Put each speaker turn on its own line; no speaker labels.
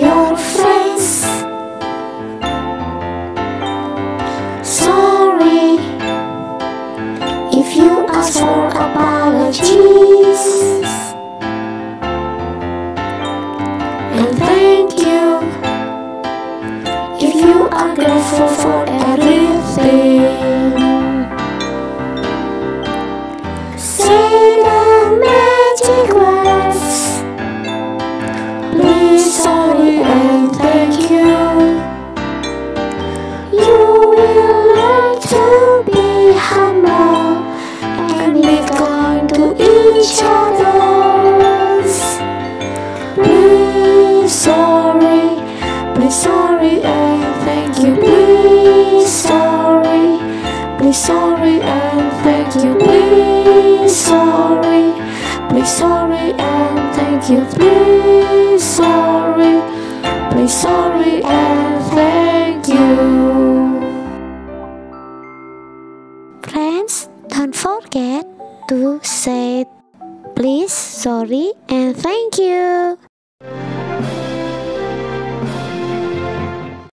your friends. Sorry if you ask for apologies. And thank you if you are grateful for everything. Sorry, and thank you. Please, sorry, please, sorry, and thank you. Please, sorry, please, sorry, and thank you. Please, sorry, please, sorry, and thank you. Friends, don't forget to say please, sorry, and thank you.